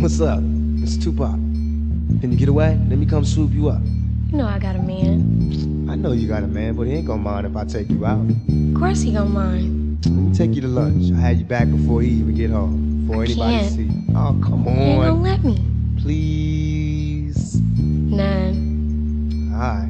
What's up? It's Tupac. Can you get away? Let me come swoop you up. You know I got a man. I know you got a man, but he ain't gonna mind if I take you out. Of course he gonna mind. Let me take you to lunch. I had you back before he even get home. Before I anybody can't. see you. Oh, come He ain't gonna let me. Please. None. Alright.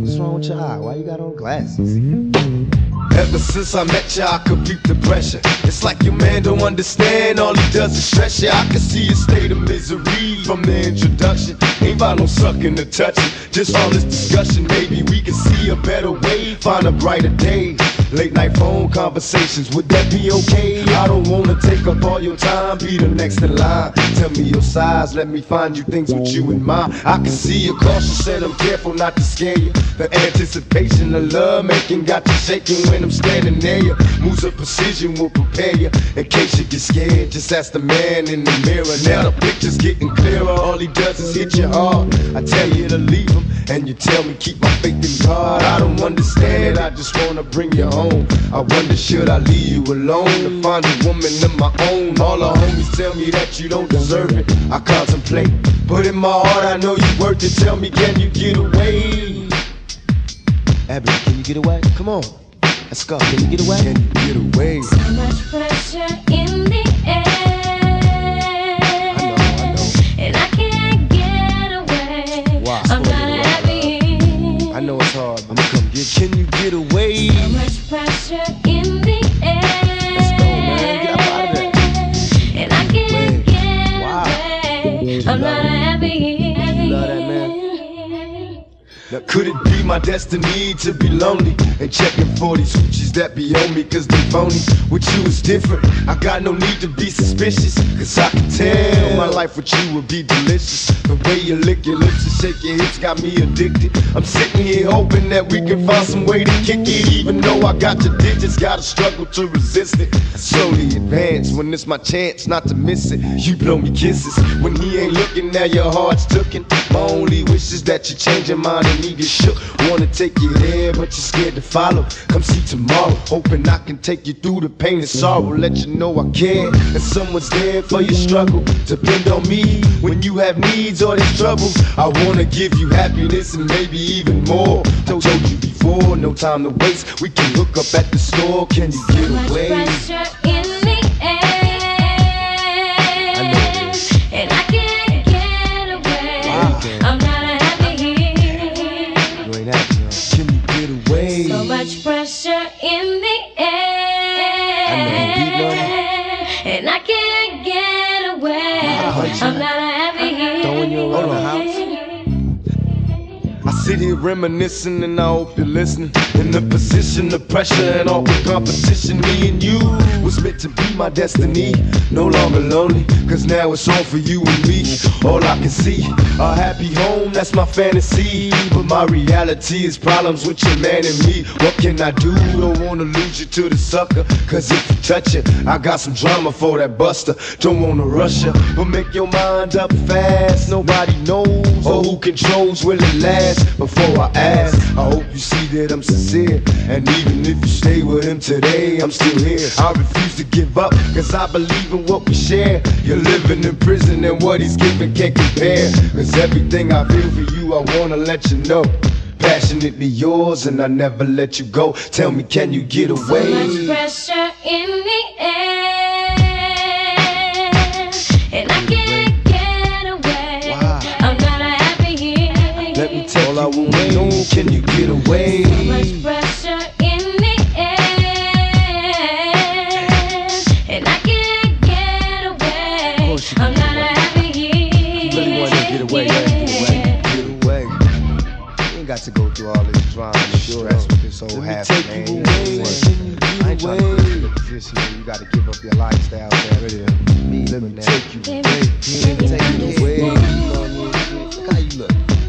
What's wrong with your eye? Why you got on glasses? Ever since I met ya, I could beat the pressure. It's like your man don't understand, all he does is stress ya. I can see your state of misery from the introduction. Ain't about no sucking or touching, just all this discussion. Maybe we can see a better way, find a brighter day. Late night phone conversations, would that be okay? I don't wanna take up all your time, be the next in line. Tell me your size, let me find you things with you in mind. I can see you're cautious and I'm careful not to scare you. The anticipation of love making got you shaking when I'm standing near you. Moves of precision will prepare you in case you get scared. Just ask the man in the mirror. Now the picture's getting clearer. All he does is hit you hard. I tell you to leave him, and you tell me keep my faith in God. I don't understand it. I just wanna bring you home. I wonder should I leave you alone to find a woman of my own? All the homies tell me that you don't deserve it. I contemplate, but in my heart I know you worth it. Tell me, can you get away? Abby, can you get away? Come on. Let's go. Can you get away? Can you get away? So much pressure in the air. Can you get away? So much pressure in the air. Let's go, man. Get out of there. And I can't get Wow. away. You I'm not happy. Love that man? Now, could it be my destiny to be lonely and checking for these hoochies that be on me cause they phony? With you is different. I got no need to be suspicious cause I can tell my life with you would be delicious. The way you lick your lips and shake your hips got me addicted. I'm sitting here hoping that we can find some way to kick it. Even though I got your digits, gotta struggle to resist it. Slowly advance when it's my chance not to miss it. You blow me kisses when he ain't looking. Now your heart's tooken. My only wish is that you change your mind and he get shook. Wanna take you there, but you're scared to follow. Come see tomorrow, hoping I can take you through the pain and sorrow. Let you know I care, and someone's there for your struggle. Depend on me when you have needs or there's trouble. I wanna give you happiness and maybe even more. Told you before, no time to waste. We can hook up at the store. Can you So get much away? pressure in the air. I know it is. And I can't get away. Wow. I'm can't get away. I'm not happy. Throwing you sit here reminiscing and I hope you're listening. In the position of pressure and all the competition, me and you was meant to be my destiny. No longer lonely, cause now it's on for you and me. All I can see, a happy home, that's my fantasy. But my reality is problems with your man and me. What can I do? Don't wanna lose you to the sucker, cause if you touch it, I got some drama for that buster. Don't wanna rush you, but make your mind up fast. Nobody knows or who controls will it last. Before I ask, I hope you see that I'm sincere. And even if you stay with him today, I'm still here. I refuse to give up, cause I believe in what we share. You're living in prison and what he's giving can't compare. Cause everything I feel for you, I wanna let you know. Passionately yours, and I never let you go. Tell me, can you get away? So much pressure in can you get away? So much pressure in the air. And I can't get away. I'm not happy here. You really wanna get away, yeah, get away. Get away. You ain't got to go through all this drama and stress with this whole Let me half take man. you You know what I'm away. you I ain't get trying to put you in a position where you gotta give up your lifestyle for everything. Let me take you away. Let me take you away. You know what I mean? Look how you look.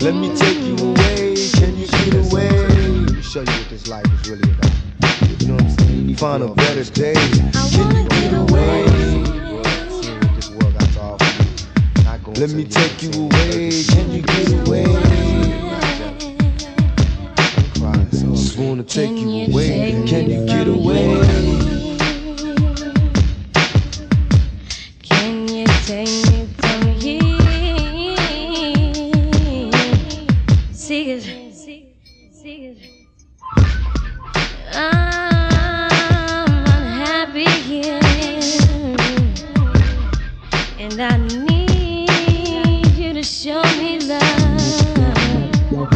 Let me take you away. Can you get away? Let me show you what this life is really about. You know what I'm saying? You Find a better day. Can you get away. away? See what this world got to offer you. Not going Let me take you know what I'm away. Can you get away? Just wanna take you away. Can you Sigurd. Sigurd. I'm unhappy here, and I need you to show me love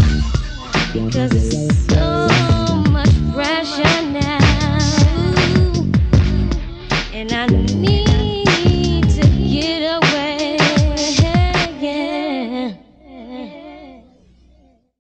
because it's so much pressure now, and I.